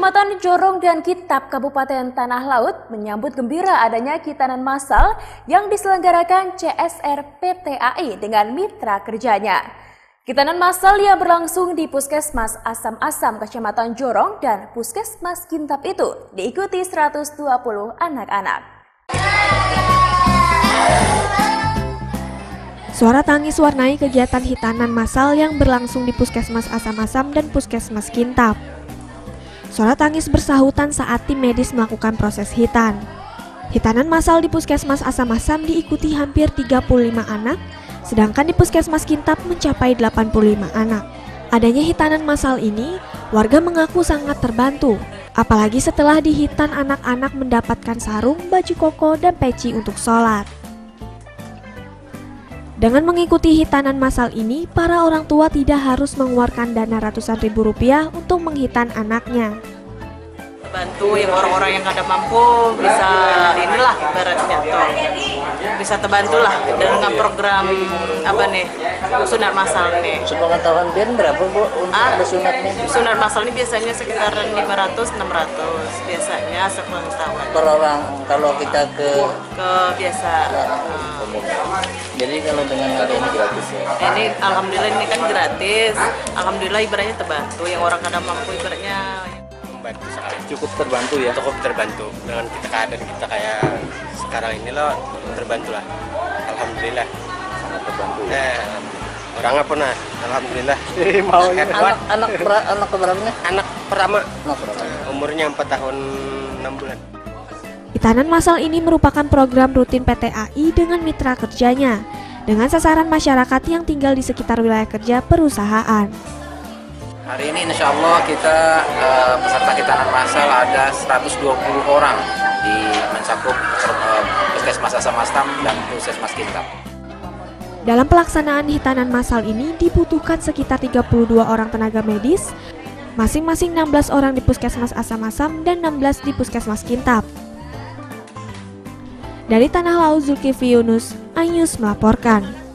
Kecamatan Jorong dan Kitab Kabupaten Tanah Laut menyambut gembira adanya kitanan massal yang diselenggarakan CSR PTAI dengan mitra kerjanya. Kitanan massal yang berlangsung di Puskesmas Asam-Asam Kecamatan Jorong dan Puskesmas Kintab itu diikuti 120 anak-anak. Suara tangis warnai kegiatan hitanan massal yang berlangsung di Puskesmas Asam-Asam dan Puskesmas Kintab. Suara tangis bersahutan saat tim medis melakukan proses hitan. Hitanan massal di Puskesmas Asam-Asam diikuti hampir 35 anak, sedangkan di Puskesmas Kintab mencapai 85 anak. Adanya hitanan massal ini, warga mengaku sangat terbantu, apalagi setelah dihitan anak-anak mendapatkan sarung, baju koko, dan peci untuk sholat. Dengan mengikuti hitanan massal ini, para orang tua tidak harus mengeluarkan dana ratusan ribu rupiah untuk menghitan anaknya. Bantu yang orang-orang yang kada mampu bisa inilah ibaratnya tuh bisa terbantu lah dengan program apa nih sunat masal nih. Sepengetahuan biar berapa bu untuk ah, sunatnya? Sunat masal ini biasanya sekitaran 500 600 biasanya sepengetahuan. Per orang kalau kita ke ke biasa. Nah. Jadi kalau dengan ada ini gratis ya? Ini alhamdulillah ini kan gratis. Alhamdulillah ibaratnya terbantu yang orang kada mampu ibaratnya membantu sekali cukup terbantu ya? Cukup terbantu. Dengan kita keadaan kita kayak sekarang ini loh terbantu lah. Alhamdulillah. Sangat terbantu ya. eh, orang apa nah alhamdulillah. Mau anak anak anak, anak keberapa anak pertama. Anak pertama. Umurnya 4 tahun 6 bulan. Hitanan masal ini merupakan program rutin PTAI dengan mitra kerjanya dengan sasaran masyarakat yang tinggal di sekitar wilayah kerja perusahaan. Hari ini insya Allah kita uh, peserta hitanan massal ada 120 orang di mencakup uh, Puskesmas Asam dan Puskesmas Kintab. Dalam pelaksanaan hitanan massal ini dibutuhkan sekitar 32 orang tenaga medis, masing-masing 16 orang di Puskesmas Asam-Asam dan 16 di Puskesmas Kintab. Dari Tanah Laut Zulkifli Yunus, Ayus melaporkan.